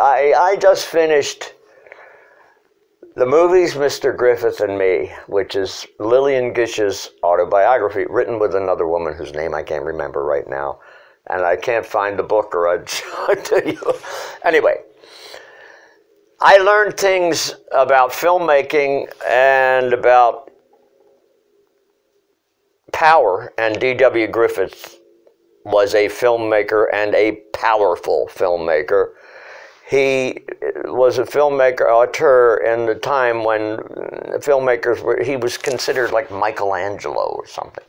I, I just finished the Movies Mr. Griffith and Me, which is Lillian Gish's autobiography, written with another woman whose name I can't remember right now. And I can't find the book or I'd show it to you. Anyway, I learned things about filmmaking and about power, and D.W. Griffith was a filmmaker and a powerful filmmaker he was a filmmaker, auteur in the time when filmmakers were, he was considered like Michelangelo or something.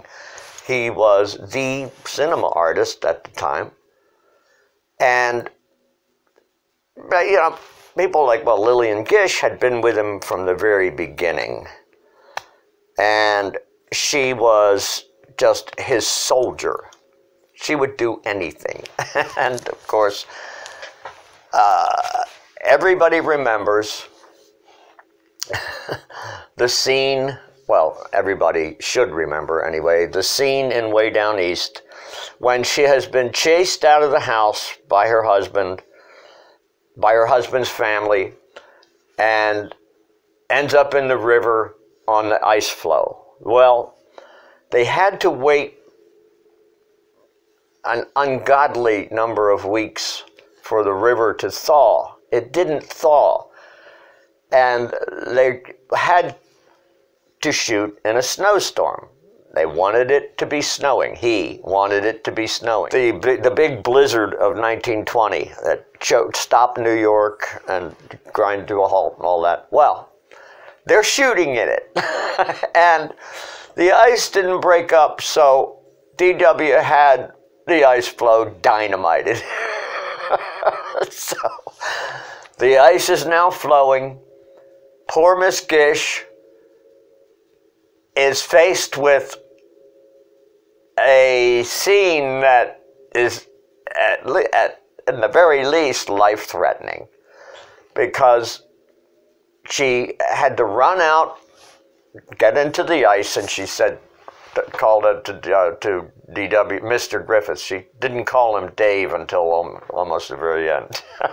He was the cinema artist at the time. And, you know, people like, well, Lillian Gish had been with him from the very beginning. And she was just his soldier. She would do anything. and of course, uh, everybody remembers the scene, well, everybody should remember anyway, the scene in Way Down East when she has been chased out of the house by her husband, by her husband's family, and ends up in the river on the ice floe. Well, they had to wait an ungodly number of weeks for the river to thaw. It didn't thaw. And they had to shoot in a snowstorm. They wanted it to be snowing. He wanted it to be snowing. The, the big blizzard of 1920 that stopped New York and grind to a halt and all that. Well, they're shooting in it. and the ice didn't break up, so DW had the ice floe dynamited. so the ice is now flowing. Poor Miss Gish is faced with a scene that is at, at in the very least life threatening because she had to run out, get into the ice, and she said, called it to, uh, to DW, Mr. Griffiths. She didn't call him Dave until almost the very end.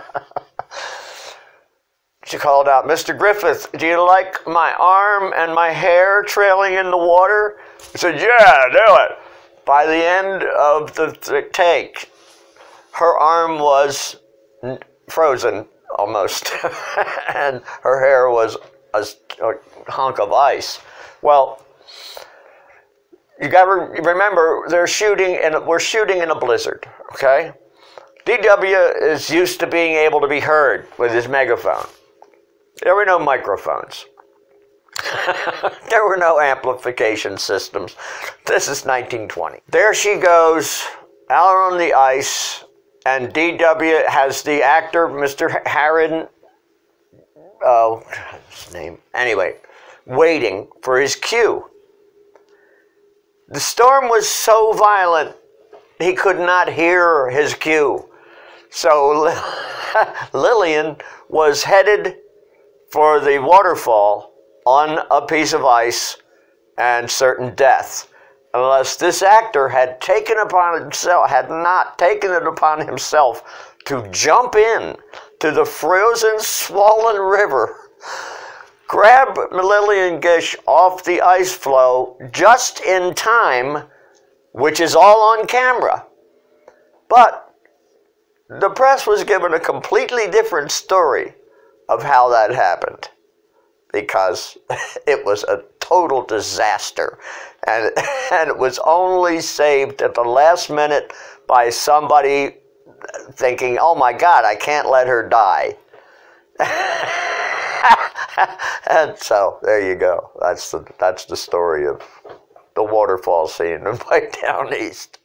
she called out, Mr. Griffiths, do you like my arm and my hair trailing in the water? He said, Yeah, do it. By the end of the take, her arm was frozen almost, and her hair was a, a hunk of ice. Well, you got to remember they're shooting and we're shooting in a blizzard. Okay, DW is used to being able to be heard with his megaphone. There were no microphones. there were no amplification systems. This is 1920. There she goes out on the ice, and DW has the actor, Mr. Harron, oh, his name, anyway, waiting for his cue. The storm was so violent, he could not hear his cue. So Lillian was headed for the waterfall on a piece of ice and certain death. Unless this actor had taken upon himself, had not taken it upon himself to jump in to the frozen, swollen river grab Lillian Gish off the ice floe just in time, which is all on camera. But the press was given a completely different story of how that happened because it was a total disaster. And, and it was only saved at the last minute by somebody thinking, oh my God, I can't let her die. and so there you go. That's the that's the story of the waterfall scene in Way Down East.